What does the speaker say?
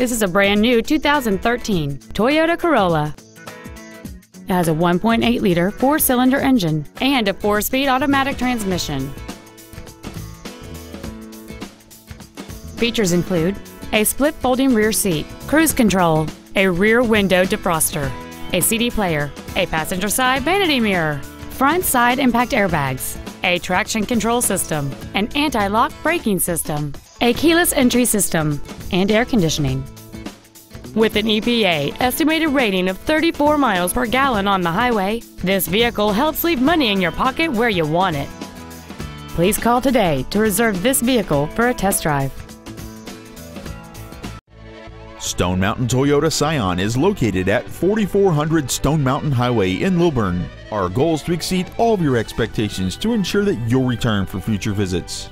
This is a brand new 2013 Toyota Corolla. It has a 1.8 liter four cylinder engine and a four speed automatic transmission. Features include a split folding rear seat, cruise control, a rear window defroster, a CD player, a passenger side vanity mirror, front side impact airbags, a traction control system, an anti-lock braking system, a keyless entry system, and air conditioning. With an EPA estimated rating of 34 miles per gallon on the highway, this vehicle helps leave money in your pocket where you want it. Please call today to reserve this vehicle for a test drive. Stone Mountain Toyota Scion is located at 4400 Stone Mountain Highway in Lilburn. Our goal is to exceed all of your expectations to ensure that you'll return for future visits.